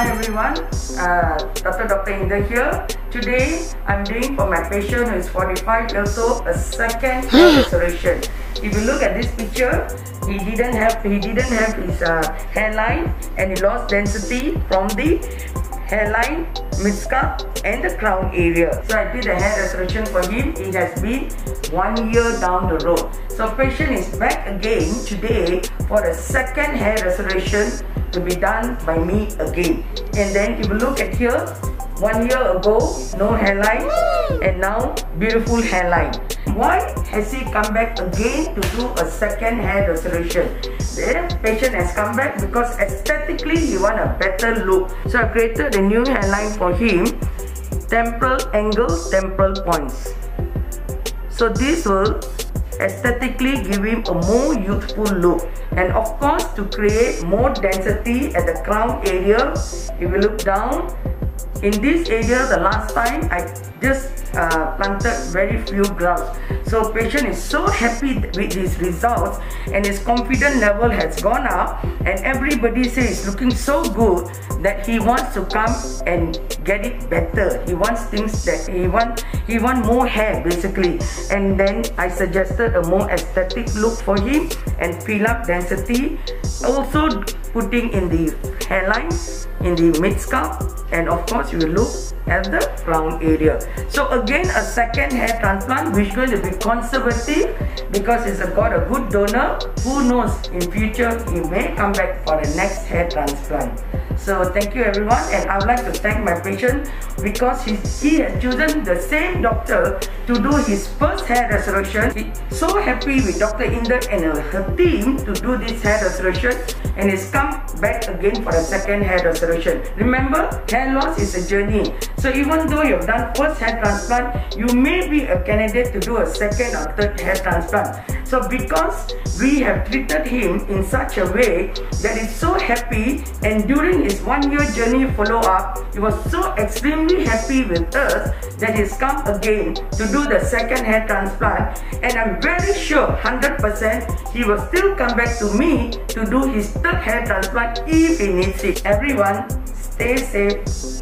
Hi everyone, uh, Dr. Dr. Inder here. Today, I'm doing for my patient who is 45 years old a second hair restoration. If you look at this picture, he didn't have he didn't have his uh, hairline and he lost density from the hairline, mid-scalp and the crown area. So I did a hair restoration for him. It has been one year down the road. So patient is back again today for a second hair restoration to be done by me again. And then if you look at here, one year ago, no hairline and now beautiful hairline. Why has he come back again to do a second hair restoration? The patient has come back because aesthetically he want a better look. So I created a new hairline for him. Temporal angle, temporal points. So this will aesthetically him a more youthful look. And of course to create more density at the crown area if you look down in this area the last time I just uh, planted very few grafts so patient is so happy with his results and his confidence level has gone up and everybody says looking so good that he wants to come and get it better. He wants things that he want he want more hair basically. And then I suggested a more aesthetic look for him and fill up density also putting in the hairline in the mid scalp and of course you will look at the crown area so again a second hair transplant which going to be conservative because it's got a good donor who knows in future he may come back for the next hair transplant so thank you everyone and I would like to thank my patient because he, he has chosen the same doctor to do his first hair restoration. He's so happy with Dr. Inder and her team to do this hair restoration and he's come back again for a second hair restoration. Remember, hair loss is a journey. So even though you've done first hair transplant, you may be a candidate to do a second or third hair transplant. So because we have treated him in such a way that he's so happy and during his one year journey follow up, he was so extremely happy with us that he's come again to do the second hair transplant and I'm very sure 100% he will still come back to me to do his third hair transplant if he needs it. Everyone, stay safe